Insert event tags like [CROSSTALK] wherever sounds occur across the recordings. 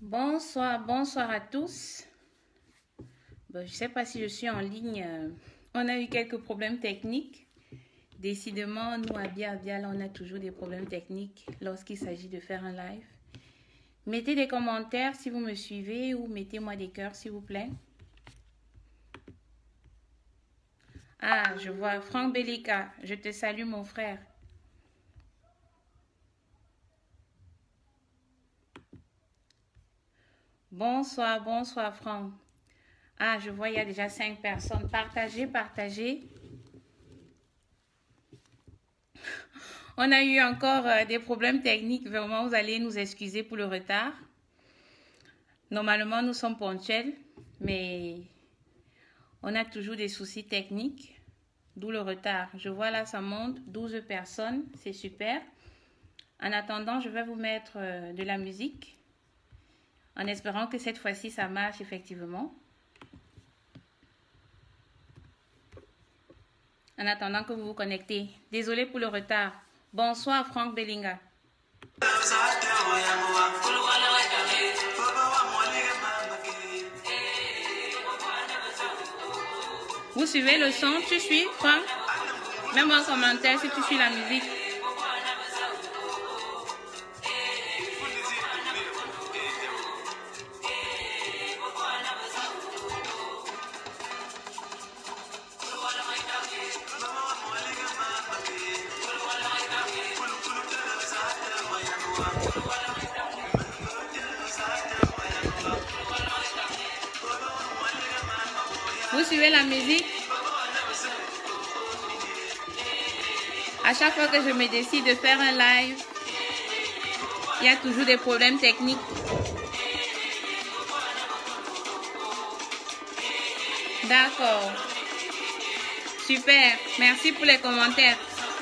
Bonsoir, bonsoir à tous. je ne sais pas si je suis en ligne. On a eu quelques problèmes techniques. Décidément, nous, à Bia on a toujours des problèmes techniques lorsqu'il s'agit de faire un live. Mettez des commentaires si vous me suivez ou mettez-moi des cœurs, s'il vous plaît. Ah, je vois Franck Bellica. Je te salue, mon frère. Bonsoir, bonsoir, Franck. Ah, je vois, il y a déjà cinq personnes. Partagez, partagez. On a eu encore euh, des problèmes techniques. Vraiment, vous allez nous excuser pour le retard. Normalement, nous sommes ponctuels, mais on a toujours des soucis techniques, d'où le retard. Je vois là, ça monte, 12 personnes, c'est super. En attendant, je vais vous mettre euh, de la musique, en espérant que cette fois-ci, ça marche effectivement. En attendant que vous vous connectez. Désolé pour le retard. Bonsoir, Franck Bellinga. Vous suivez le son Tu suis, Franck? Mets-moi un commentaire si tu suis la musique. Je me décide de faire un live, il y a toujours des problèmes techniques. D'accord. Super. Merci pour les commentaires.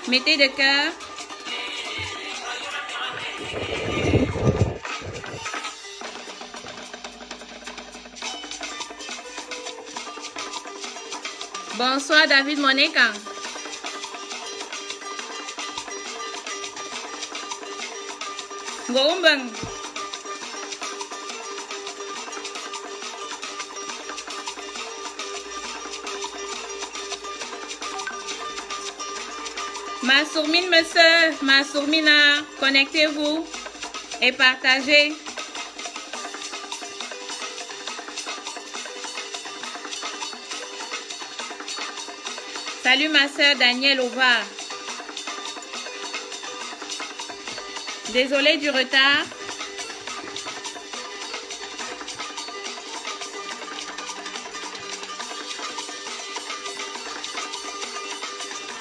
Mettez des cœurs. Bonsoir David Ma sourmine, monsieur, ma sourmina, connectez-vous et partagez. Salut ma soeur Danielle Ovar. Désolée du retard.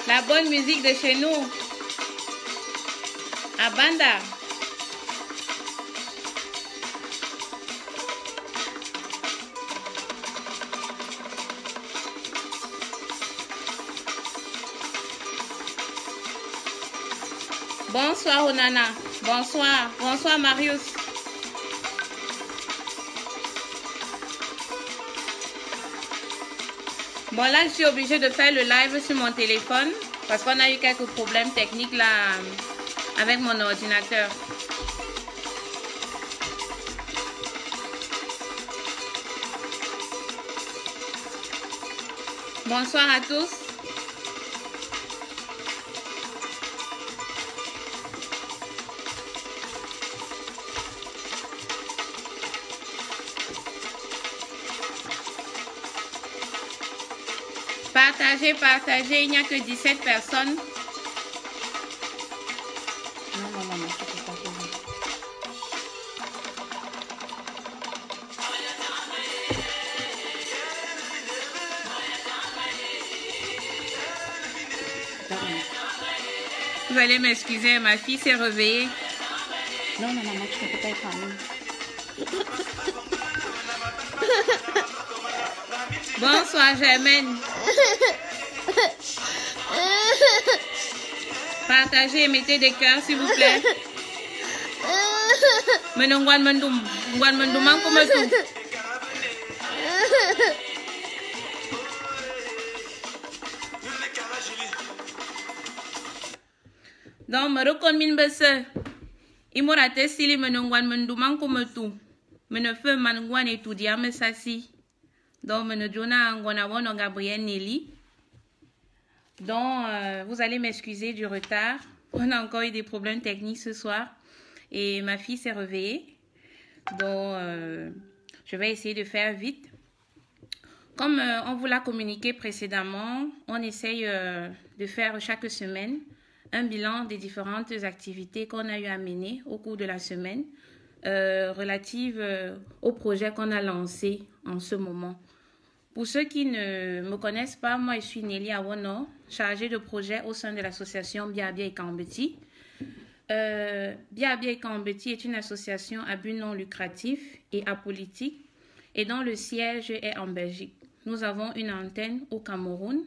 La bonne musique de chez nous. À Banda. Bonsoir Onana. Bonsoir. Bonsoir Marius. Bon là, je suis obligée de faire le live sur mon téléphone parce qu'on a eu quelques problèmes techniques là avec mon ordinateur. Bonsoir à tous. Partagez, partagez. Il n'y a que 17 personnes. Non, non, non, non. Vous allez m'excuser, ma fille s'est réveillée. Non, non, non, non, tu ne peux pas être en ligne. Bonsoir Germaine. Partagez et mettez des cœurs s'il vous plaît. Donc, me min bese. Imora te sili menungwan menduman kumetu. Mene fe manungwan etudia me sasi. Donc, mene jona Donc, euh, vous allez m'excuser du retard. On a encore eu des problèmes techniques ce soir. Et ma fille s'est réveillée. Donc, euh, je vais essayer de faire vite. Comme euh, on vous l'a communiqué précédemment, on essaye euh, de faire chaque semaine un bilan des différentes activités qu'on a eu à mener au cours de la semaine euh, relatives au projet qu'on a lancé en ce moment. Pour ceux qui ne me connaissent pas, moi je suis Nelly Awono, chargée de projet au sein de l'association Biabia et Kambeti. Euh, Biabia et Kambeti est une association à but non lucratif et apolitique et dont le siège est en Belgique. Nous avons une antenne au Cameroun.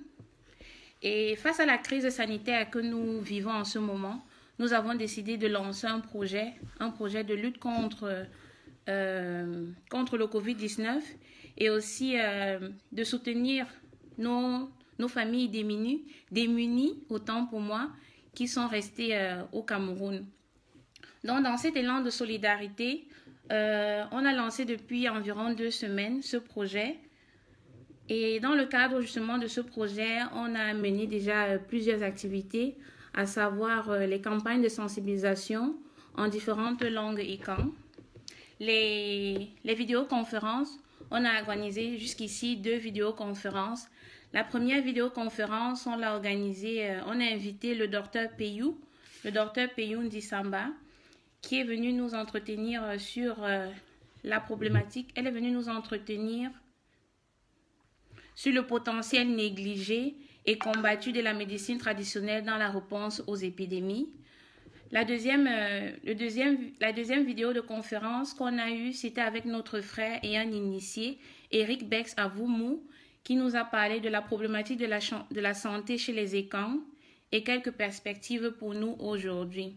Et face à la crise sanitaire que nous vivons en ce moment, nous avons décidé de lancer un projet, un projet de lutte contre, euh, le Covid-19 et aussi euh, de soutenir nos, familles démunies, démunies, autant pour moi, qui sont restées euh, au Cameroun. Donc, dans cet élan de solidarité, on a lancé depuis environ deux semaines ce projet et dans le cadre justement de ce projet, on a mené déjà plusieurs activités, à savoir euh, les campagnes de sensibilisation en différentes langues et camps. Les, les vidéoconférences, on a organisé jusqu'ici deux vidéoconférences. La première vidéoconférence, on l'a organisée, euh, on a invité le docteur Peyou, le docteur Peyou Ndisamba, qui est venu nous entretenir sur la problématique. Elle est venue nous entretenir sur le potentiel négligé et combattu de la médecine traditionnelle dans la réponse aux épidémies. La deuxième, euh, le deuxième, la deuxième vidéo de conférence qu'on a eue, c'était avec notre frère et un initié, Eric Bex Avoumou, qui nous a parlé de la problématique de la, santé chez les écans et quelques perspectives pour nous aujourd'hui.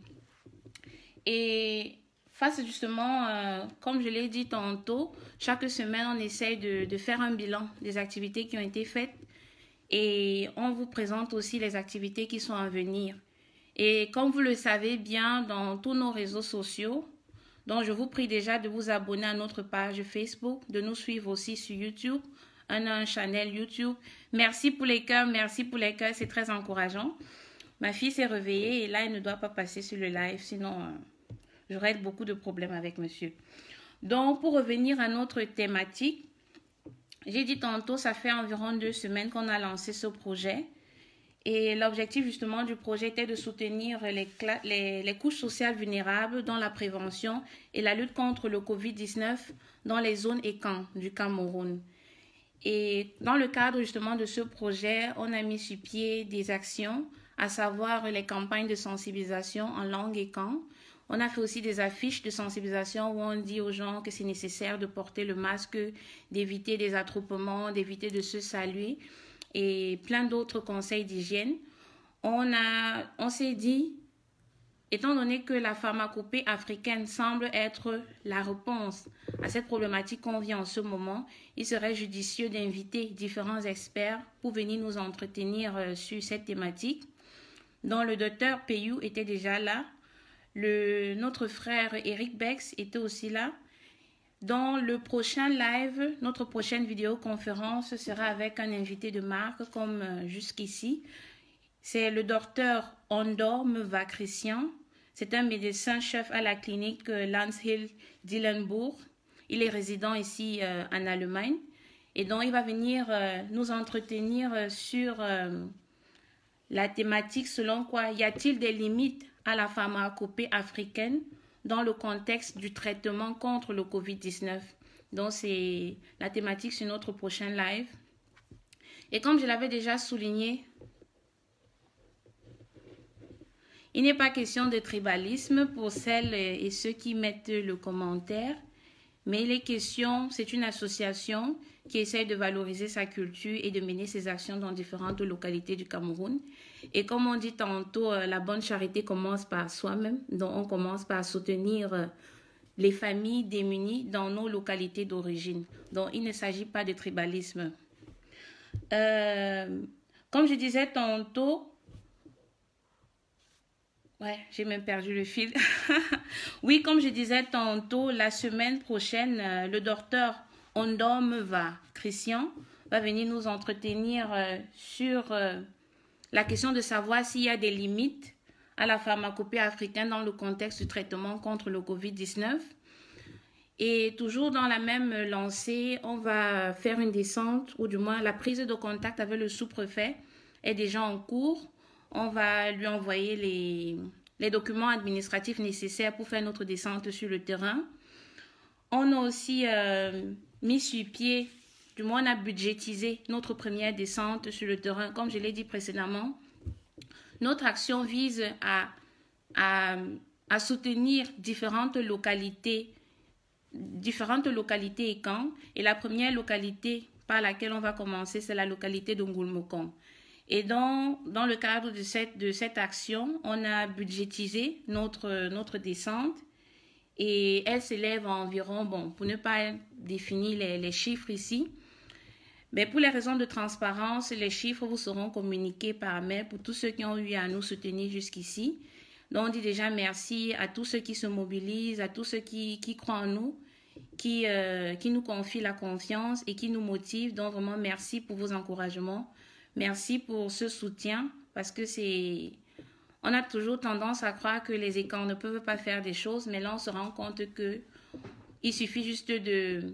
Et face justement, euh, comme je l'ai dit tantôt, chaque semaine, on essaye de, faire un bilan des activités qui ont été faites et on vous présente aussi les activités qui sont à venir. Et comme vous le savez bien, dans tous nos réseaux sociaux, donc je vous prie déjà de vous abonner à notre page Facebook, de nous suivre aussi sur YouTube, un, un channel YouTube. Merci pour les cœurs, merci pour les cœurs, c'est très encourageant. Ma fille s'est réveillée et là, elle ne doit pas passer sur le live, sinon... Euh, J'aurais beaucoup de problèmes avec monsieur. Donc, pour revenir à notre thématique, j'ai dit tantôt, ça fait environ deux semaines qu'on a lancé ce projet. Et l'objectif justement du projet était de soutenir les, couches sociales vulnérables dans la prévention et la lutte contre le COVID-19 dans les zones et camps du Cameroun. Et dans le cadre justement de ce projet, on a mis sur pied des actions, à savoir les campagnes de sensibilisation en langue et camp, on a fait aussi des affiches de sensibilisation où on dit aux gens que c'est nécessaire de porter le masque, d'éviter des attroupements, d'éviter de se saluer et plein d'autres conseils d'hygiène. On, on s'est dit, étant donné que la pharmacopée africaine semble être la réponse à cette problématique qu'on vit en ce moment, il serait judicieux d'inviter différents experts pour venir nous entretenir euh, sur cette thématique. dont le docteur Payou était déjà là, notre frère Eric Bex était aussi là. Dans le prochain live, notre prochaine vidéoconférence sera avec un invité de marque comme euh, jusqu'ici. C'est le docteur Ondor Meva Christian. C'est un médecin-chef à la clinique euh, Landshill Dillenburg. Il est résident ici euh, en Allemagne. Et donc, il va venir nous entretenir sur la thématique selon quoi y a-t-il des limites à la pharmacopée africaine dans le contexte du traitement contre le COVID-19. Donc, c'est la thématique sur notre prochain live. Et comme je l'avais déjà souligné, il n'est pas question de tribalisme pour celles et ceux qui mettent le commentaire, mais il est question, c'est une association qui essaie de valoriser sa culture et de mener ses actions dans différentes localités du Cameroun. Et comme on dit tantôt, euh, la bonne charité commence par soi-même. Donc on commence par soutenir euh, les familles démunies dans nos localités d'origine. Donc il ne s'agit pas de tribalisme. Euh, comme je disais tantôt, Ouais, j'ai même perdu le fil. [LAUGHS] oui, comme je disais tantôt, la semaine prochaine, euh, le docteur Ondom va, Christian, va venir nous entretenir euh, sur euh, la question de savoir s'il y a des limites à la pharmacopée africaine dans le contexte du traitement contre le COVID-19. Et toujours dans la même lancée, on va faire une descente, ou du moins la prise de contact avec le sous-préfet est déjà en cours. On va lui envoyer les, documents administratifs nécessaires pour faire notre descente sur le terrain. On a aussi euh, mis sur pied, du moins on a budgétisé notre première descente sur le terrain. Comme je l'ai dit précédemment, notre action vise à, soutenir différentes localités différentes localités et camps. Et la première localité par laquelle on va commencer, c'est la localité de Ngoulmokong. Et dans, dans le cadre de cette, de cette action, on a budgétisé notre, notre descente et elle s'élève à environ, bon, pour ne pas définir les, les chiffres ici, mais pour les raisons de transparence, les chiffres vous seront communiqués par mail pour tous ceux qui ont eu à nous soutenir jusqu'ici. Donc, on dit déjà merci à tous ceux qui se mobilisent, à tous ceux qui, qui croient en nous, qui, euh, qui nous confient la confiance et qui nous motivent. Donc, vraiment, merci pour vos encouragements. Merci pour ce soutien parce que c'est... On a toujours tendance à croire que les écrans ne peuvent pas faire des choses, mais là, on se rend compte que il suffit juste de,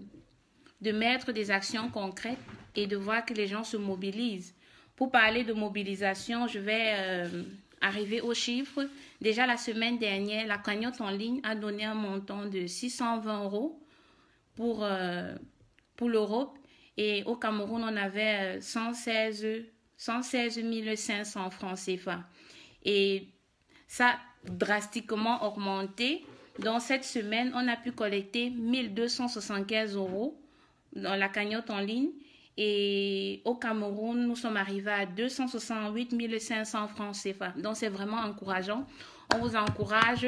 de mettre des actions concrètes et de voir que les gens se mobilisent. Pour parler de mobilisation, je vais euh, arriver aux chiffres. Déjà la semaine dernière, la cagnotte en ligne a donné un montant de 620 euros pour, euh, pour l'Europe. Et au Cameroun, on avait 116, 116 500 francs CFA. Et ça a drastiquement augmenté. Dans cette semaine, on a pu collecter 1275 euros dans la cagnotte en ligne. Et au Cameroun, nous sommes arrivés à 268 500 francs CFA. Donc, c'est vraiment encourageant. On vous encourage.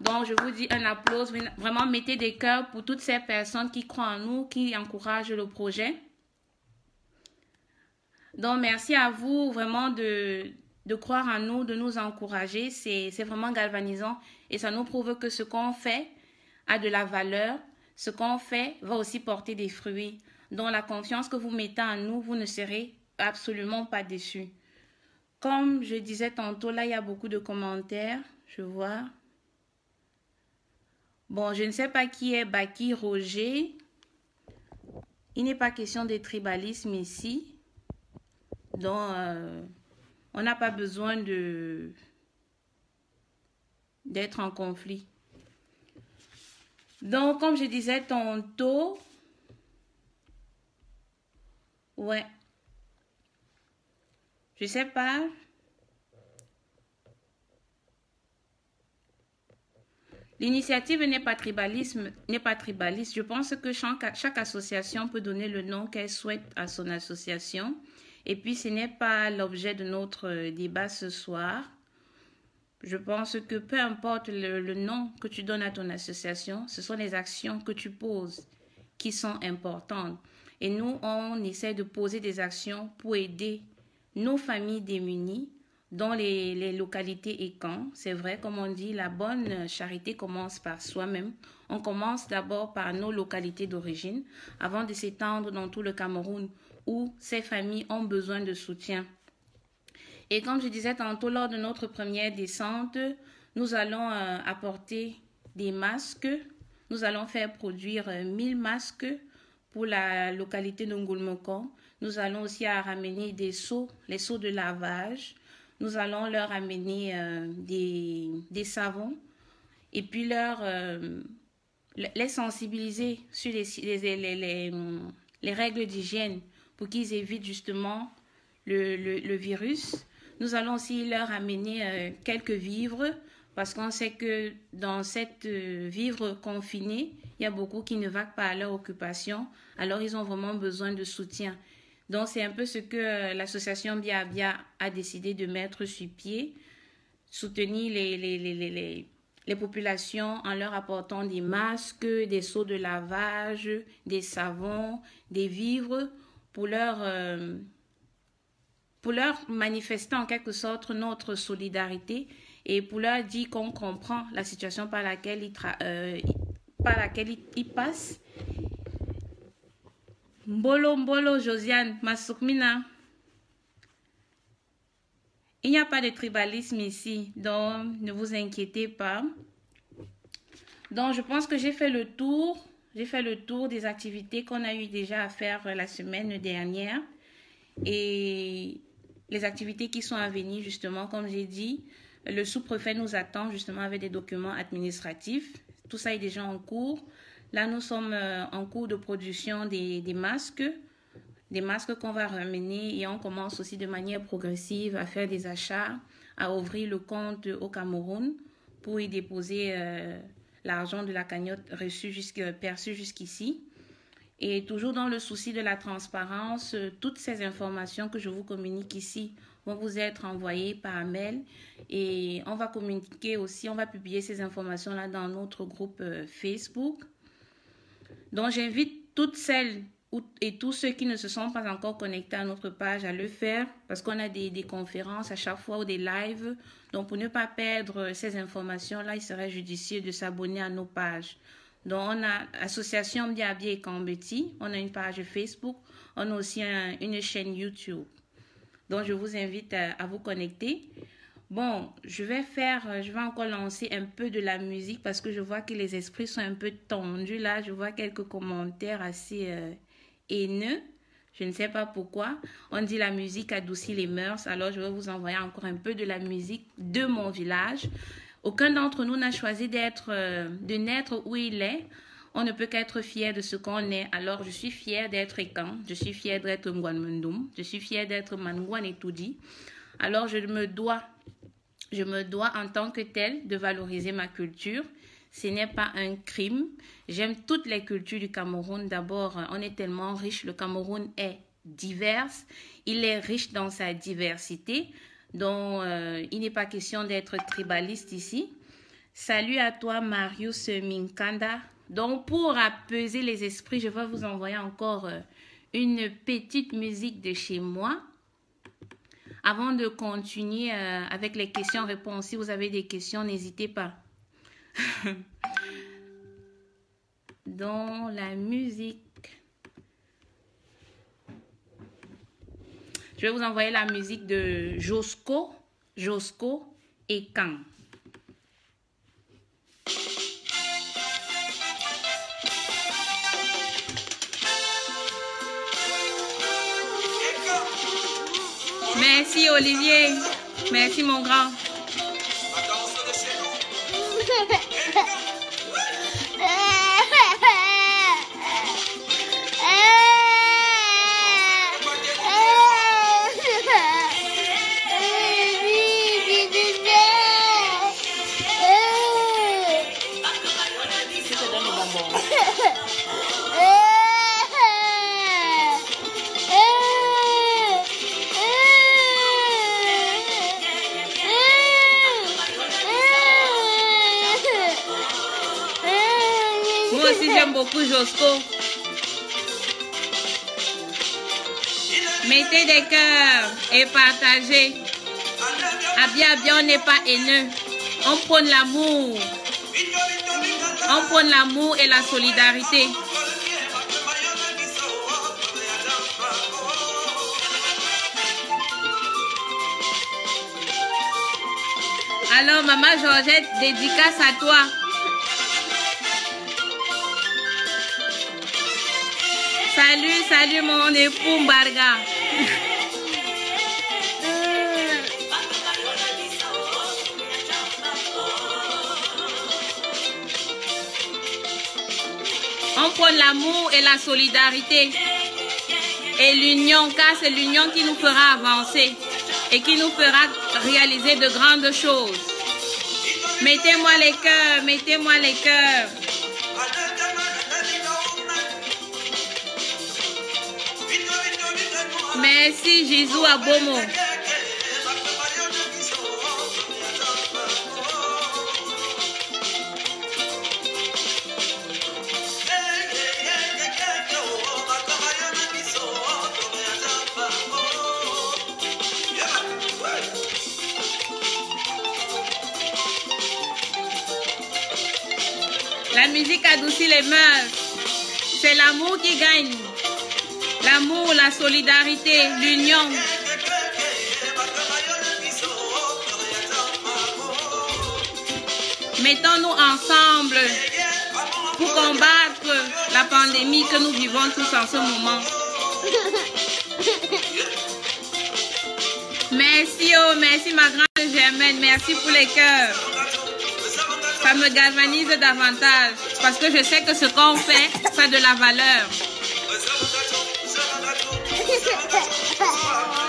Donc, je vous dis un applause. Vraiment, mettez des cœurs pour toutes ces personnes qui croient en nous, qui encouragent le projet. Donc, merci à vous vraiment de, de croire en nous, de nous encourager. C'est vraiment galvanisant et ça nous prouve que ce qu'on fait a de la valeur. Ce qu'on fait va aussi porter des fruits. Donc, la confiance que vous mettez en nous, vous ne serez absolument pas déçus. Comme je disais tantôt, là, il y a beaucoup de commentaires. Je vois. Bon, je ne sais pas qui est Baki Roger. Il n'est pas question de tribalisme ici. Donc, euh, on n'a pas besoin de d'être en conflit. Donc, comme je disais tantôt, ouais, je sais pas. L'initiative n'est pas tribalisme, n'est pas tribaliste. Je pense que chaque, association peut donner le nom qu'elle souhaite à son association. Et puis, ce n'est pas l'objet de notre débat ce soir. Je pense que peu importe le, nom que tu donnes à ton association, ce sont les actions que tu poses qui sont importantes. Et nous, on essaie de poser des actions pour aider nos familles démunies dans les, localités et camps. C'est vrai, comme on dit, la bonne charité commence par soi-même. On commence d'abord par nos localités d'origine avant de s'étendre dans tout le Cameroun où ces familles ont besoin de soutien. Et comme je disais tantôt, lors de notre première descente, nous allons euh, apporter des masques. Nous allons faire produire euh, 1000 masques pour la localité de Ngulmokon. Nous allons aussi ramener des seaux, les seaux de lavage. Nous allons leur amener euh, des, savons et puis leur, euh, les sensibiliser sur les, les, les, les règles d'hygiène pour qu'ils évitent justement le, virus. Nous allons aussi leur amener euh, quelques vivres parce qu'on sait que dans cette vivre confinée, il y a beaucoup qui ne vaquent pas à leur occupation. Alors, ils ont vraiment besoin de soutien. Donc, c'est un peu ce que euh, l'association Bia Bia a décidé de mettre sur pied, soutenir les, les, les, les, populations en leur apportant des masques, des seaux de lavage, des savons, des vivres pour leur, euh, pour leur manifester en quelque sorte notre solidarité et pour leur dire qu'on comprend la situation par laquelle ils, euh, par laquelle ils, passent. Mbolo, Mbolo, Josiane, Masukmina. Il n'y a pas de tribalisme ici, donc ne vous inquiétez pas. Donc, je pense que j'ai fait le tour. J'ai fait le tour des activités qu'on a eu déjà à faire la semaine dernière. Et les activités qui sont à venir, justement, comme j'ai dit, le sous-préfet nous attend justement avec des documents administratifs. Tout ça est déjà en cours. Là, nous sommes euh, en cours de production des, masques, des masques qu'on va ramener et on commence aussi de manière progressive à faire des achats, à ouvrir le compte au Cameroun pour y déposer euh, l'argent de la cagnotte reçu perçu jusqu'ici. Et toujours dans le souci de la transparence, euh, toutes ces informations que je vous communique ici vont vous être envoyées par mail et on va communiquer aussi, on va publier ces informations-là dans notre groupe Facebook. Donc j'invite toutes celles et tous ceux qui ne se sont pas encore connectés à notre page à le faire parce qu'on a des, conférences à chaque fois ou des lives. Donc pour ne pas perdre ces informations-là, il serait judicieux de s'abonner à nos pages. Donc, on a Association Mdiabi et Kambeti, on a une page Facebook, on a aussi une chaîne YouTube. Donc, je vous invite à, vous connecter. Bon, je vais faire, je vais encore lancer un peu de la musique parce que je vois que les esprits sont un peu tendus là. Je vois quelques commentaires assez euh, haineux. Je ne sais pas pourquoi. On dit la musique adoucit les mœurs. Alors, je vais vous envoyer encore un peu de la musique de mon village. Aucun d'entre nous n'a choisi d'être, euh, de naître où il est. On ne peut qu'être fier de ce qu'on est. Alors, je suis fière d'être Ekan. Je suis fière d'être Mundum. Je suis fière d'être Mangwan et Tudi. Alors, je me dois, je me dois en tant que tel de valoriser ma culture. Ce n'est pas un crime. J'aime toutes les cultures du Cameroun. D'abord, on est tellement riche. Le Cameroun est divers. Il est riche dans sa diversité. Donc, euh, il n'est pas question d'être tribaliste ici. Salut à toi, Marius Minkanda. Donc, pour apaiser les esprits, je vais vous envoyer encore euh, une petite musique de chez moi. Avant de continuer euh, avec les questions-réponses, si vous avez des questions, n'hésitez pas. [LAUGHS] Dans la musique. Je vais vous envoyer la musique de Josco, Josco et Kang. Olivier. Merci mon grand. On n'est pas haineux. On prône l'amour. On prône l'amour et la solidarité. Alors, maman Georgette, dédicace à toi. Salut, salut mon époux Mbarga. On prend l'amour et la solidarité et l'union, car c'est l'union qui nous fera avancer et qui nous fera réaliser de grandes choses. Mettez-moi les cœurs, mettez-moi les cœurs. Merci Jésus Abomo. La qui gagne. L'amour, la solidarité, l'union. Mettons-nous ensemble pour combattre la pandémie que nous vivons tous en ce moment. Merci, oh, merci ma grande Germaine, merci pour les cœurs. Ça me galvanise davantage parce que je sais que ce qu'on fait, ça a de la valeur. [LAUGHS] [LAUGHS]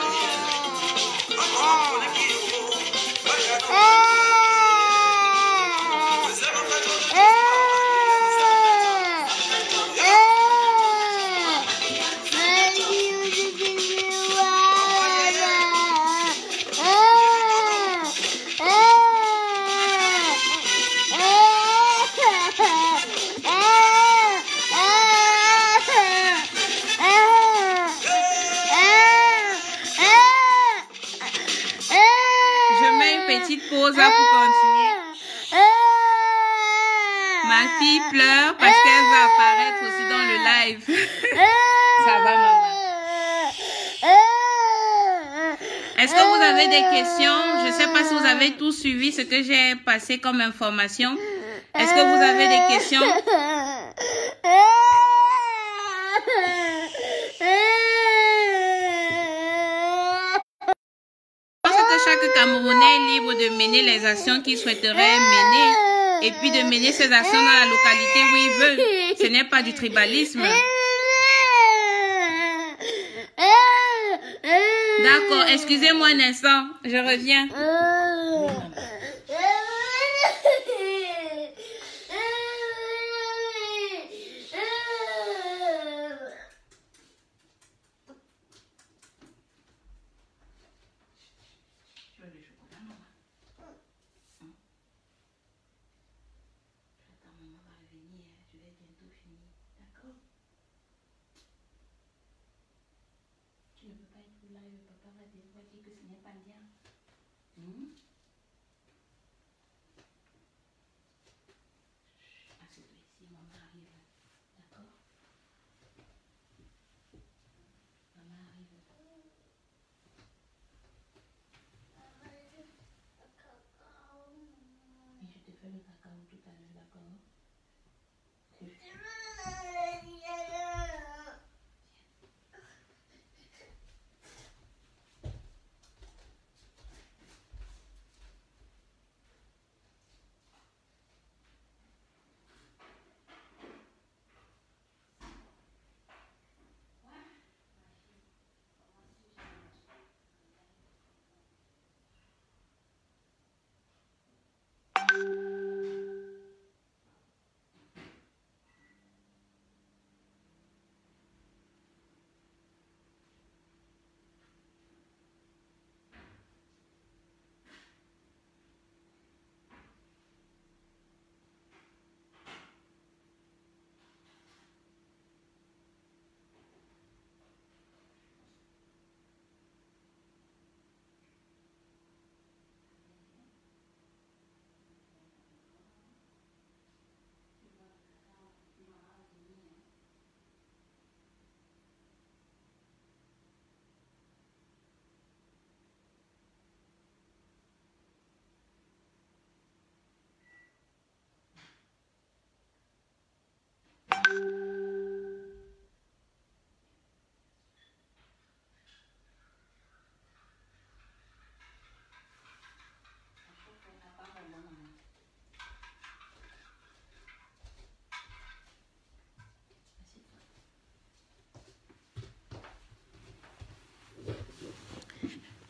pleure parce qu'elle va apparaître aussi dans le live. Ça va, maman. Est-ce que vous avez des questions? Je ne sais pas si vous avez tout suivi ce que j'ai passé comme information. Est-ce que vous avez des questions? Je pense que chaque Camerounais est libre de mener les actions qu'il souhaiterait mener et puis de mener ses actions dans la localité où il veut. Ce n'est pas du tribalisme. D'accord, excusez-moi un instant, je reviens.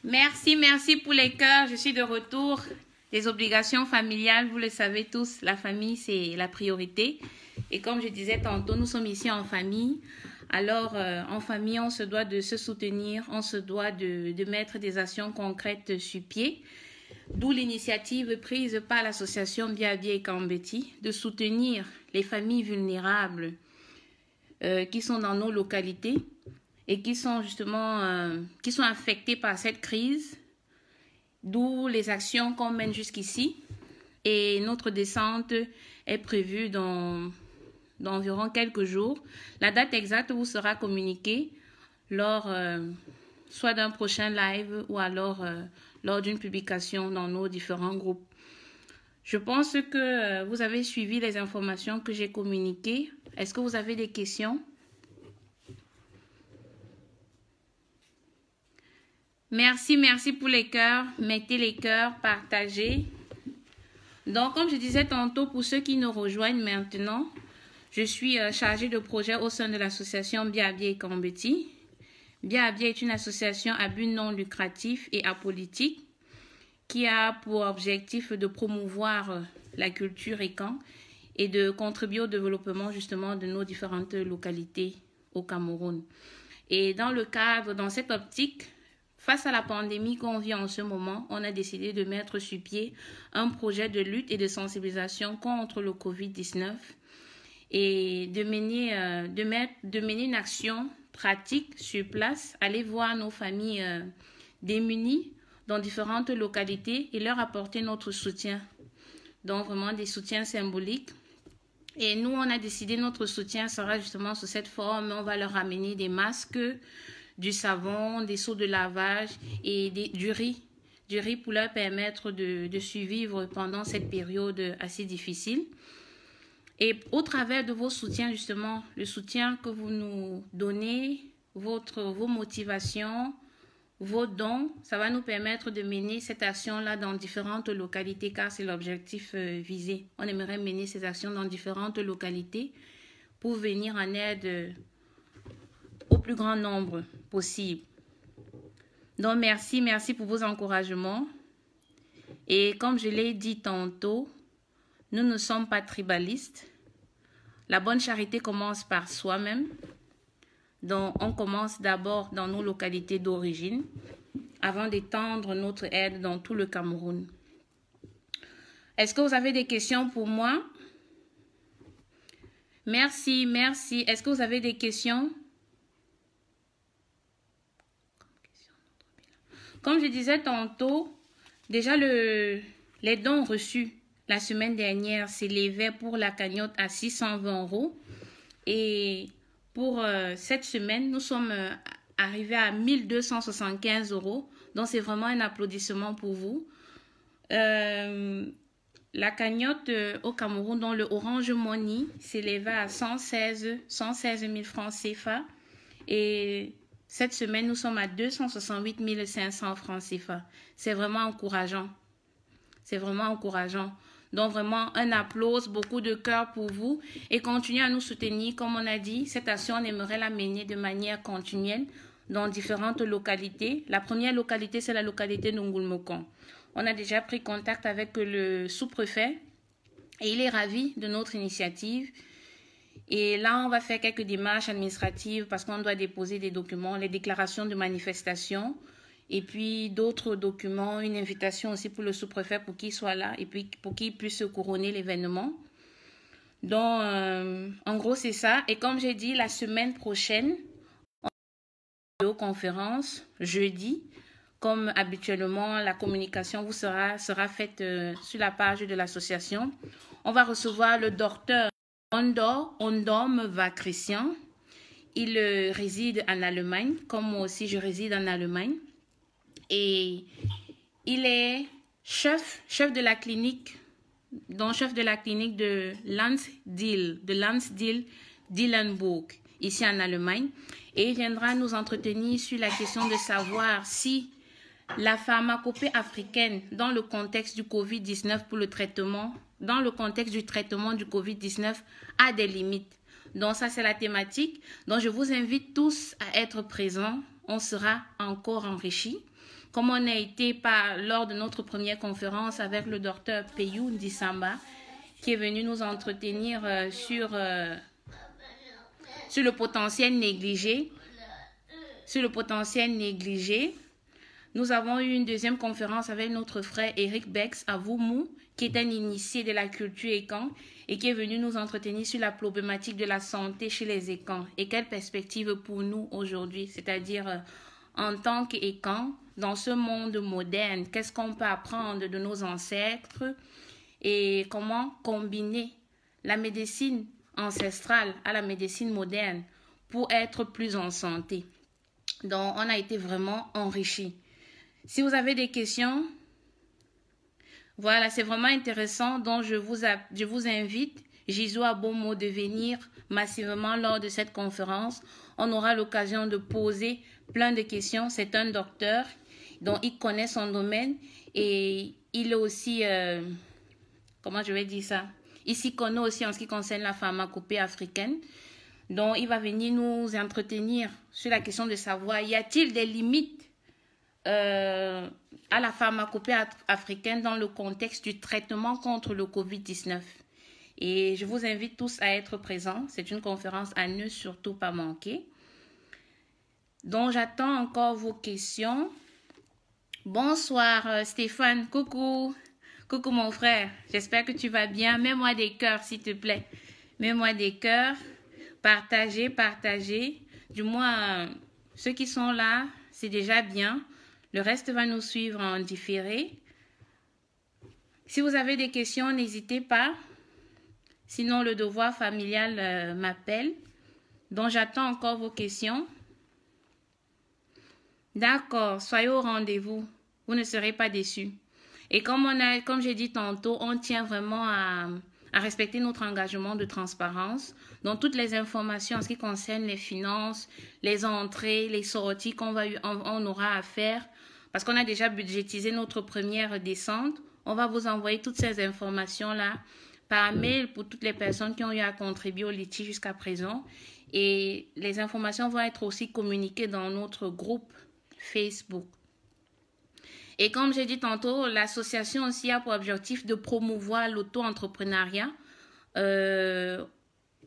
Merci, merci pour les cœurs. Je suis de retour. Les obligations familiales, vous le savez tous, la famille, c'est la priorité. Et comme je disais tantôt, nous sommes ici en famille. Alors, euh, en famille, on se doit de se soutenir, on se doit de, mettre des actions concrètes sur pied. D'où l'initiative prise par l'association Biabia et de soutenir les familles vulnérables euh, qui sont dans nos localités et qui sont justement euh, qui sont affectés par cette crise, d'où les actions qu'on mène jusqu'ici. et notre descente est prévue dans, dans environ quelques jours. La date exacte vous sera communiquée lors euh, soit d'un prochain live ou alors euh, lors d'une publication dans nos différents groupes. Je pense que vous avez suivi les informations que j'ai communiquées. Est-ce que vous avez des questions? Merci, merci pour les cœurs. Mettez les cœurs, partagez. Donc, comme je disais tantôt, pour ceux qui nous rejoignent maintenant, je suis euh, chargée de projet au sein de l'association Biabier et Cambeti. Biabier est une association à but non lucratif et apolitique qui a pour objectif de promouvoir euh, la culture et camp et de contribuer au développement justement de nos différentes localités au Cameroun. Et dans le cadre, dans cette optique, Face à la pandémie qu'on vit en ce moment, on a décidé de mettre sur pied un projet de lutte et de sensibilisation contre le Covid-19 et de mener, euh, mettre, de mener une action pratique sur place, aller voir nos familles euh, démunies dans différentes localités et leur apporter notre soutien. Donc vraiment des soutiens symboliques. Et nous, on a décidé notre soutien sera justement sous cette forme. On va leur amener des masques, du savon, des seaux de lavage et du riz. Du riz pour leur permettre de, de survivre pendant cette période assez difficile. Et au travers de vos soutiens, justement, le soutien que vous nous donnez, votre, vos motivations, vos dons, ça va nous permettre de mener cette action-là dans différentes localités, car c'est l'objectif euh, visé. On aimerait mener ces actions dans différentes localités pour venir en aide au plus grand nombre Donc, merci, merci pour vos encouragements. Et comme je l'ai dit tantôt, nous ne sommes pas tribalistes. La bonne charité commence par soi-même. Donc, on commence d'abord dans nos localités d'origine avant d'étendre notre aide dans tout le Cameroun. Est-ce que vous avez des questions pour moi? Merci, merci. Est-ce que vous avez des questions? Comme je disais tantôt, déjà le, les dons reçus la semaine dernière s'élevaient pour la cagnotte à 620 euros. Et pour euh, cette semaine, nous sommes euh, arrivés à 1275 euros. Donc, c'est vraiment un applaudissement pour vous. Euh, la cagnotte au Cameroun, dont le Orange Money, s'élevait à 116, 116 000 francs CFA. Et cette semaine, nous sommes à 268 500 francs CFA. C'est vraiment encourageant. C'est vraiment encourageant. Donc vraiment un applause, beaucoup de cœur pour vous et continuez à nous soutenir. Comme on a dit, cette action, on aimerait la mener de manière continuelle dans différentes localités. La première localité, c'est la localité d'Ongulmokon. On a déjà pris contact avec le sous-préfet et il est ravi de notre initiative. Et là, on va faire quelques démarches administratives parce qu'on doit déposer des documents, les déclarations de manifestation, et puis d'autres documents, une invitation aussi pour le sous-préfet pour qu'il soit là et puis pour qu'il puisse couronner l'événement. Donc, euh, en gros, c'est ça. Et comme j'ai dit, la semaine prochaine, on a conférence jeudi. Comme habituellement, la communication vous sera, sera faite euh, sur la page de l'association. On va recevoir le docteur Ondor, Ondom va Christian. Il euh, réside en Allemagne, comme moi aussi je réside en Allemagne. Et il est chef, chef de la clinique, donc chef de la clinique de Lansdil, de Lansdil, Dillenburg, ici en Allemagne. Et il viendra nous entretenir sur la question de savoir si la pharmacopée africaine, dans le contexte du COVID-19 pour le traitement dans le contexte du traitement du COVID-19 a des limites. Donc ça, c'est la thématique. Donc je vous invite tous à être présents. On sera encore enrichis. Comme on a été par, lors de notre première conférence avec le docteur Peyou Ndisamba, qui est venu nous entretenir euh, sur, euh, sur le potentiel négligé. Sur le potentiel négligé. Nous avons eu une deuxième conférence avec notre frère Eric Bex à Voumou, qui est un initié de la culture écan et qui est venu nous entretenir sur la problématique de la santé chez les écans et quelle perspective pour nous aujourd'hui, c'est-à-dire euh, en tant qu'écan, dans ce monde moderne, qu'est-ce qu'on peut apprendre de nos ancêtres et comment combiner la médecine ancestrale à la médecine moderne pour être plus en santé? Donc, on a été vraiment enrichi. Si vous avez des questions, voilà, c'est vraiment intéressant. Donc, je vous, je vous invite, Gisou à bon mot, de venir massivement lors de cette conférence. On aura l'occasion de poser plein de questions. C'est un docteur, dont il connaît son domaine et il est aussi, euh, comment je vais dire ça, il s'y connaît aussi en ce qui concerne la pharmacopée africaine. Donc, il va venir nous entretenir sur la question de savoir, y a-t-il des limites euh, à la pharmacopée africaine dans le contexte du traitement contre le COVID-19 Et je vous invite tous à être présents. C'est une conférence à ne surtout pas manquer. Donc, j'attends encore vos questions. Bonsoir euh, Stéphane, coucou. Coucou mon frère, j'espère que tu vas bien. Mets-moi des cœurs s'il te plaît. Mets-moi des cœurs. Partagez, partagez. Du moins, ceux qui sont là, c'est déjà bien. Le reste va nous suivre en différé. Si vous avez des questions, n'hésitez pas. Sinon, le devoir familial euh, m'appelle. Donc, j'attends encore vos questions. D'accord, soyez au rendez-vous. Vous ne serez pas déçus. Et comme on a, comme j'ai dit tantôt, on tient vraiment à, respecter notre engagement de transparence. Donc, toutes les informations en ce qui concerne les finances, les entrées, les sorties qu'on on, aura à faire, parce qu'on a déjà budgétisé notre première descente, on va vous envoyer toutes ces informations-là par mail pour toutes les personnes qui ont eu à contribuer au litige jusqu'à présent. Et les informations vont être aussi communiquées dans notre groupe Facebook. Et comme j'ai dit tantôt, l'association aussi a pour objectif de promouvoir l'auto-entrepreneuriat. Euh,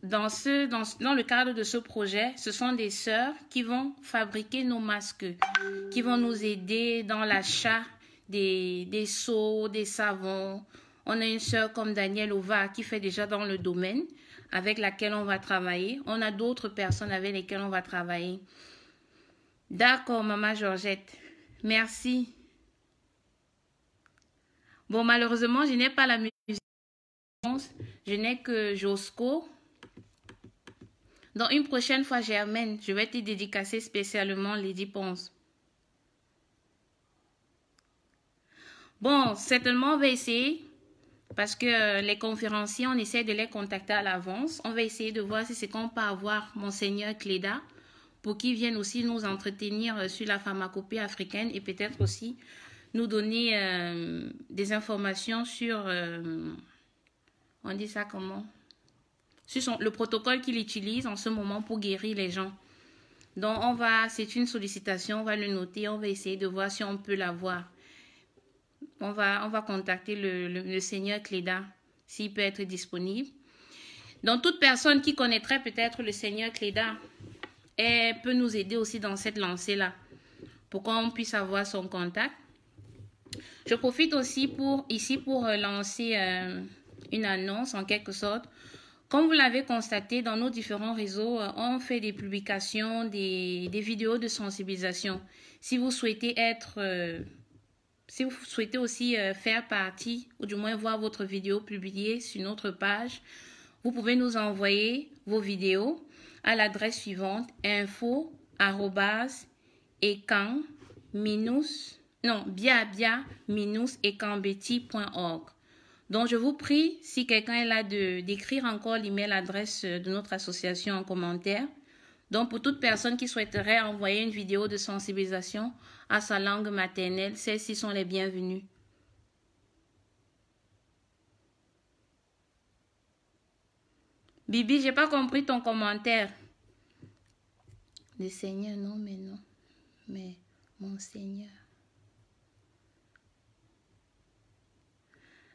dans, le cadre de ce projet, ce sont des sœurs qui vont fabriquer nos masques, qui vont nous aider dans l'achat des, des seaux, des savons. On a une sœur comme Danielle Ova qui fait déjà dans le domaine avec laquelle on va travailler. On a d'autres personnes avec lesquelles on va travailler. D'accord, maman Georgette. Merci. Bon, malheureusement, je n'ai pas la musique. Je n'ai que Josco. Dans une prochaine fois, Germaine, je vais te dédicacer spécialement Lady Ponce. Bon, certainement, on va essayer, parce que les conférenciers, on essaie de les contacter à l'avance. On va essayer de voir si c'est qu'on peut avoir Monseigneur Cléda pour qu'ils viennent aussi nous entretenir sur la pharmacopée africaine et peut-être aussi nous donner euh, des informations sur, euh, on dit ça comment? Sur le protocole qu'il utilise en ce moment pour guérir les gens. Donc, on va, c'est une sollicitation, on va le noter, on va essayer de voir si on peut l'avoir. On va, on va contacter le, le Seigneur Cléda, s'il peut être disponible. Donc, toute personne qui connaîtrait peut-être le Seigneur Cléda, elle peut nous aider aussi dans cette lancée-là pour qu'on puisse avoir son contact. Je profite aussi pour ici pour euh, lancer euh, une annonce en quelque sorte. Comme vous l'avez constaté dans nos différents réseaux, euh, on fait des publications, des, vidéos de sensibilisation. Si vous souhaitez être, si vous souhaitez aussi faire partie ou du moins voir votre vidéo publiée sur notre page, vous pouvez nous envoyer vos vidéos à l'adresse suivante info Donc je vous prie si quelqu'un est là d'écrire encore l'email adresse de notre association en commentaire. Donc pour toute personne qui souhaiterait envoyer une vidéo de sensibilisation à sa langue maternelle, celles-ci sont les bienvenues. Bibi, j'ai pas compris ton commentaire. Le Seigneur, non, mais non. Mais mon Seigneur.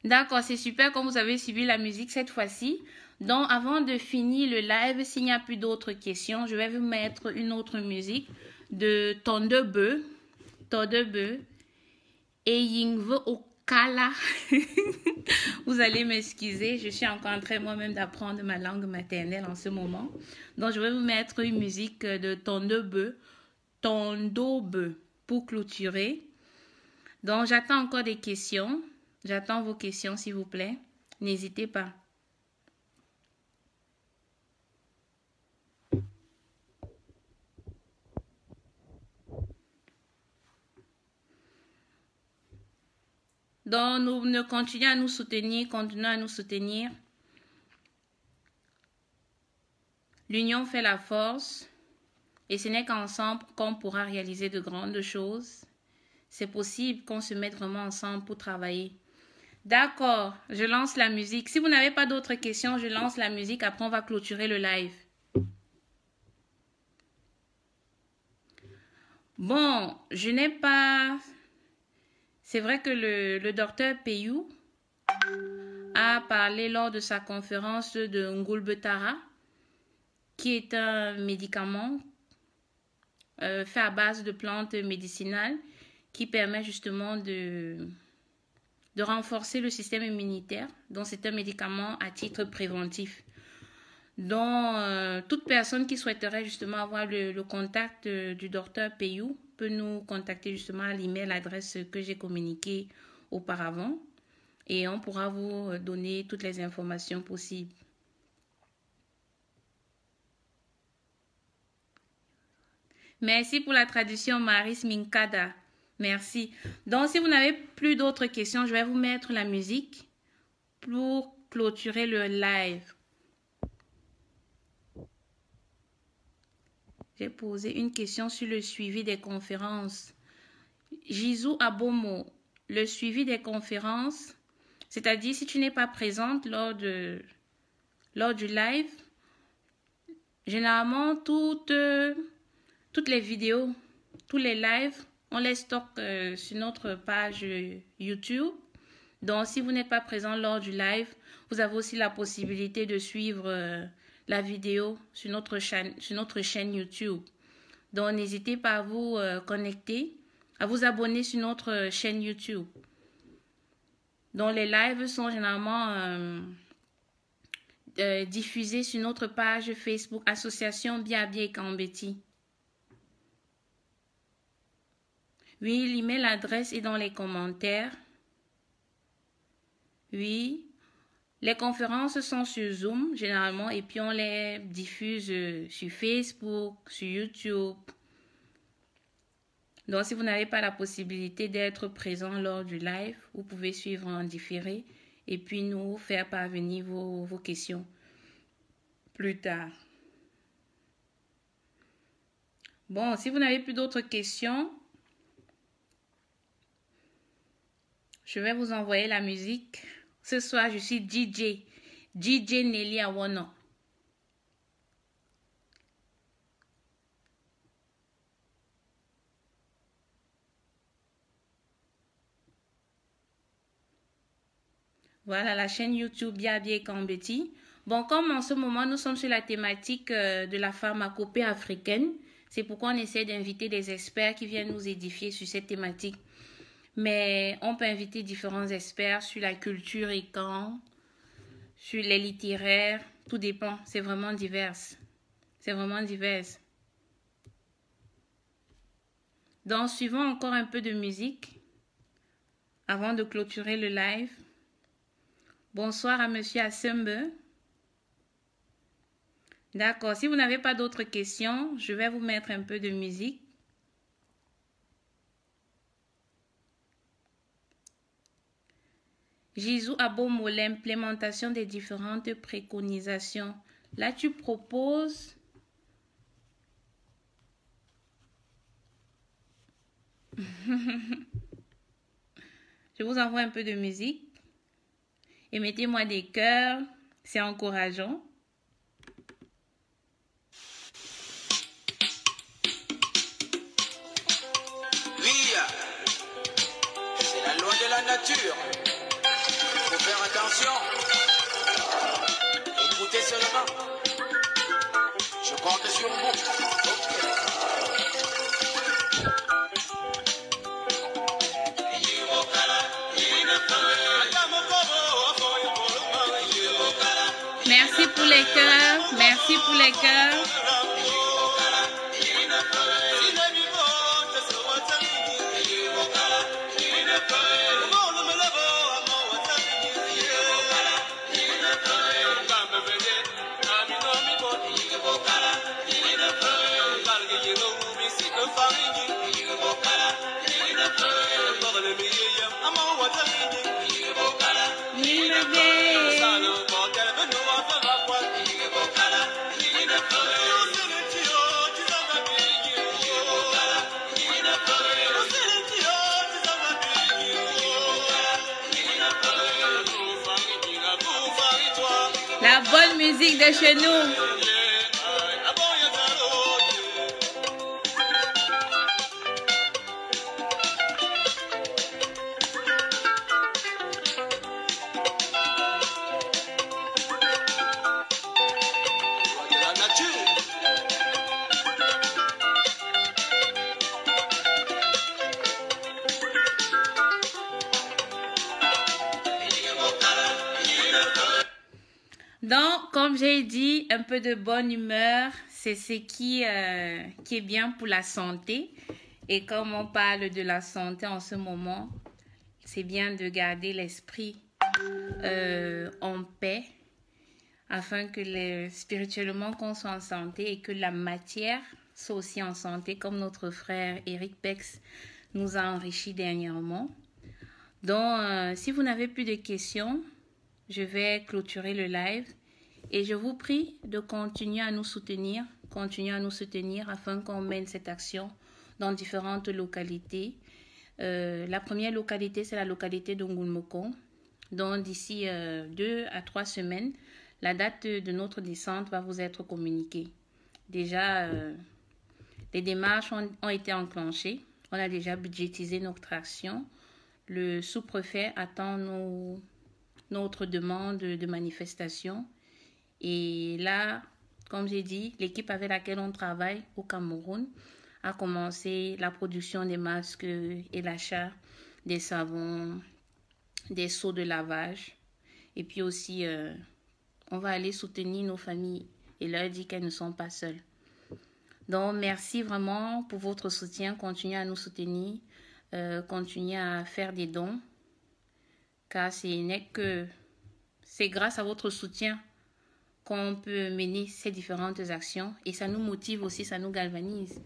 D'accord, c'est super comme vous avez suivi la musique cette fois-ci. Donc, avant de finir le live, s'il n'y a plus d'autres questions, je vais vous mettre une autre musique de Tondebe. Tondebe. Et Yingve Okala. [LAUGHS] Vous allez m'excuser, je suis encore en train moi-même d'apprendre ma langue maternelle en ce moment. Donc, je vais vous mettre une musique de Tondebe, Tondobe, pour clôturer. Donc, j'attends encore des questions. J'attends vos questions, s'il vous plaît. N'hésitez pas. Donc, nous, nous continuons à nous soutenir, continuons à nous soutenir. L'union fait la force et ce n'est qu'ensemble qu'on pourra réaliser de grandes choses. C'est possible qu'on se mette vraiment ensemble pour travailler. D'accord, je lance la musique. Si vous n'avez pas d'autres questions, je lance la musique. Après, on va clôturer le live. Bon, je n'ai pas... C'est vrai que le, le docteur Peyou a parlé lors de sa conférence de Ngulbetara, qui est un médicament euh, fait à base de plantes médicinales qui permet justement de, de renforcer le système immunitaire. Donc, c'est un médicament à titre préventif. Donc, euh, toute personne qui souhaiterait justement avoir le, contact euh, du docteur Payou peut nous contacter justement à l'email adresse que j'ai communiquée auparavant et on pourra vous donner toutes les informations possibles. Merci pour la traduction, Maris Minkada. Merci. Donc, si vous n'avez plus d'autres questions, je vais vous mettre la musique pour clôturer le live. J'ai posé une question sur le suivi des conférences. Jizou Abomo, le suivi des conférences, c'est-à-dire si tu n'es pas présente lors, du live, généralement, toutes, toutes les vidéos, tous les lives, on les stocke euh, sur notre page YouTube. Donc, si vous n'êtes pas présent lors du live, vous avez aussi la possibilité de suivre euh, la vidéo sur notre chaîne, YouTube. Donc, n'hésitez pas à vous euh, connecter, à vous abonner sur notre chaîne YouTube. Donc, les lives sont généralement euh, euh, diffusés sur notre page Facebook Association Biabie et Kambeti. Oui, l'email adresse est dans les commentaires. Oui, les conférences sont sur Zoom généralement et puis on les diffuse euh, sur Facebook, sur YouTube. Donc si vous n'avez pas la possibilité d'être présent lors du live, vous pouvez suivre en différé et puis nous faire parvenir vos, vos questions plus tard. Bon, si vous n'avez plus d'autres questions, je vais vous envoyer la musique. Ce soir, je suis DJ. DJ Nelly Awono. Voilà la chaîne YouTube Biabie Kambeti. Bon, comme en ce moment, nous sommes sur la thématique euh, de la pharmacopée africaine, c'est pourquoi on essaie d'inviter des experts qui viennent nous édifier sur cette thématique. Mais on peut inviter différents experts sur la culture et quand, sur les littéraires, tout dépend. C'est vraiment divers. C'est vraiment divers. Donc, suivons encore un peu de musique avant de clôturer le live. Bonsoir à Monsieur Assembe. D'accord. Si vous n'avez pas d'autres questions, je vais vous mettre un peu de musique. Jésus Abomo, l'implémentation des différentes préconisations. Là, tu proposes [LAUGHS] Je vous envoie un peu de musique et mettez-moi des cœurs, c'est encourageant. Je compte sur vous. Merci pour les cœurs, merci pour les cœurs. Musique de chez nous. Donc, comme j'ai dit, un peu de bonne humeur, c'est ce qui, euh, qui est bien pour la santé. Et comme on parle de la santé en ce moment, c'est bien de garder l'esprit euh, en paix afin que les, spirituellement qu'on soit en santé et que la matière soit aussi en santé, comme notre frère Eric Pex nous a enrichi dernièrement. Donc, euh, si vous n'avez plus de questions, je vais clôturer le live et je vous prie de continuer à nous soutenir, continuer à nous soutenir afin qu'on mène cette action dans différentes localités. Euh, la première localité, c'est la localité de Ngulmokong. Donc, d'ici euh, deux à trois semaines, la date de notre descente va vous être communiquée. Déjà, euh, les démarches ont, ont été enclenchées. On a déjà budgétisé notre action. Le sous-préfet attend nos, notre demande de manifestation. Et là, comme j'ai dit, l'équipe avec laquelle on travaille au Cameroun a commencé la production des masques et l'achat des savons, des seaux de lavage. Et puis aussi, euh, on va aller soutenir nos familles et leur dire qu'elles ne sont pas seules. Donc, merci vraiment pour votre soutien. Continuez à nous soutenir. Euh, continuez à faire des dons. Car c'est grâce à votre soutien qu'on peut mener ces différentes actions. Et ça nous motive aussi, ça nous galvanise.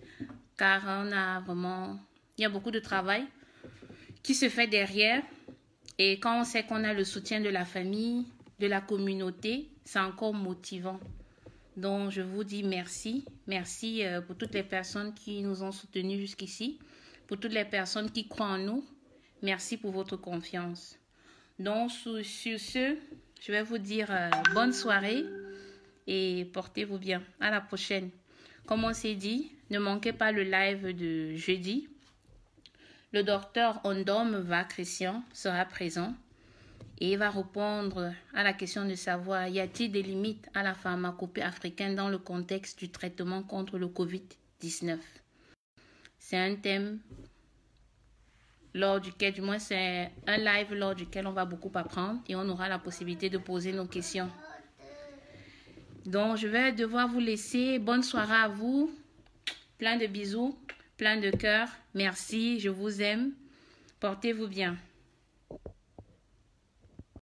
Car on a vraiment, il y a beaucoup de travail qui se fait derrière. Et quand on sait qu'on a le soutien de la famille, de la communauté, c'est encore motivant. Donc je vous dis merci, merci euh, pour toutes les personnes qui nous ont soutenus jusqu'ici, pour toutes les personnes qui croient en nous, merci pour votre confiance. Donc sur, ce, je vais vous dire euh, bonne soirée et portez-vous bien. À la prochaine. Comme on s'est dit, ne manquez pas le live de jeudi. Le docteur Ondom Va Christian sera présent et va répondre à la question de savoir y a-t-il des limites à la pharmacopée africaine dans le contexte du traitement contre le Covid-19. C'est un thème lors duquel, du moins c'est un live lors duquel on va beaucoup apprendre et on aura la possibilité de poser nos questions. Donc, je vais devoir vous laisser. Bonne soirée à vous. Plein de bisous, plein de cœur. Merci, je vous aime. Portez-vous bien.